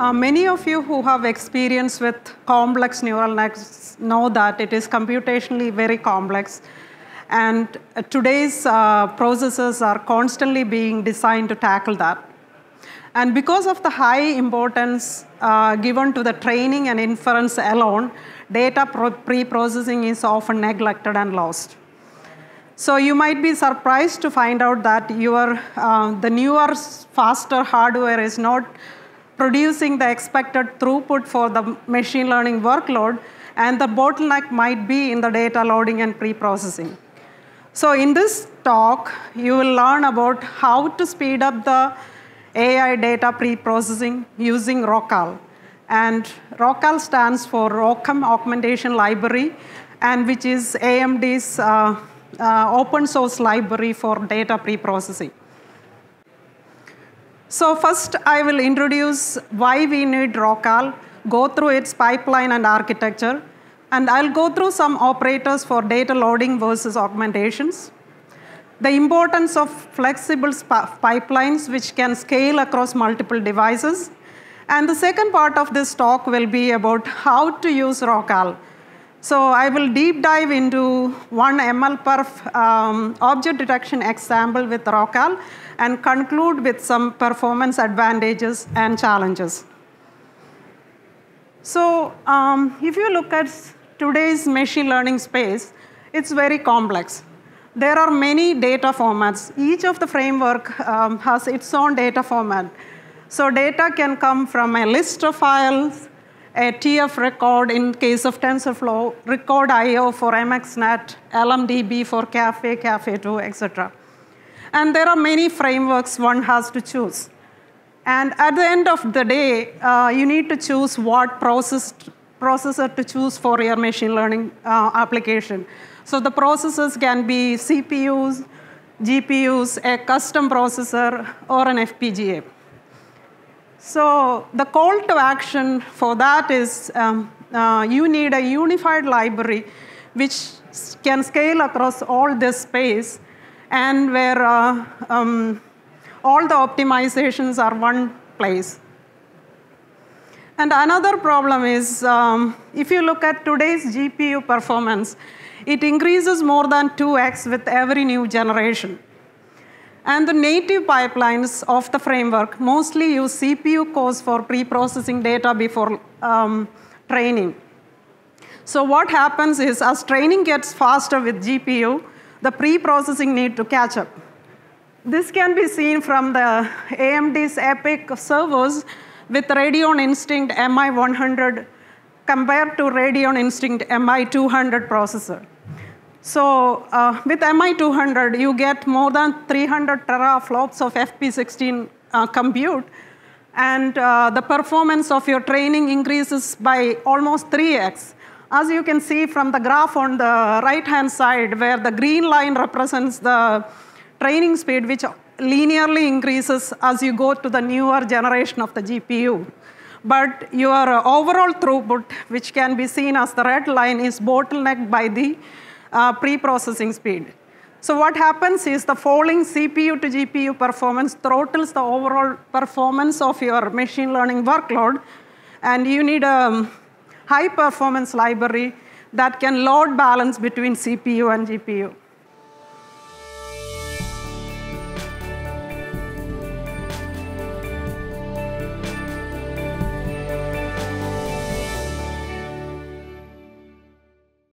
Uh, many of you who have experience with complex neural nets know that it is computationally very complex. And uh, today's uh, processors are constantly being designed to tackle that. And because of the high importance uh, given to the training and inference alone, data pre-processing is often neglected and lost. So you might be surprised to find out that your, uh, the newer, faster hardware is not producing the expected throughput for the machine learning workload, and the bottleneck might be in the data loading and pre-processing. So in this talk, you will learn about how to speed up the AI data pre-processing using ROCAL. And ROCAL stands for ROCm Augmentation Library, and which is AMD's uh, uh, open source library for data pre-processing. So first, I will introduce why we need ROCAL, go through its pipeline and architecture, and I'll go through some operators for data loading versus augmentations the importance of flexible pipelines which can scale across multiple devices. And the second part of this talk will be about how to use ROCAL. So I will deep dive into one MLPerf um, object detection example with ROCAL and conclude with some performance advantages and challenges. So um, if you look at today's machine learning space, it's very complex there are many data formats. Each of the framework um, has its own data format. So data can come from a list of files, a TF record in case of TensorFlow, record IO for MXNet, LMDB for Caffe, Caffe2, etc. And there are many frameworks one has to choose. And at the end of the day, uh, you need to choose what process, processor to choose for your machine learning uh, application. So the processors can be CPUs, GPUs, a custom processor, or an FPGA. So the call to action for that is um, uh, you need a unified library which can scale across all this space and where uh, um, all the optimizations are one place. And another problem is um, if you look at today's GPU performance, it increases more than 2x with every new generation. And the native pipelines of the framework mostly use CPU cores for pre-processing data before um, training. So what happens is as training gets faster with GPU, the pre-processing need to catch up. This can be seen from the AMD's EPYC servers with Radeon Instinct MI100 compared to Radeon Instinct MI200 processor. So uh, with MI200, you get more than 300 teraflops of FP16 uh, compute, and uh, the performance of your training increases by almost 3x. As you can see from the graph on the right-hand side, where the green line represents the training speed, which linearly increases as you go to the newer generation of the GPU. But your overall throughput, which can be seen as the red line, is bottlenecked by the uh, pre-processing speed. So what happens is the falling CPU to GPU performance throttles the overall performance of your machine learning workload, and you need a high performance library that can load balance between CPU and GPU.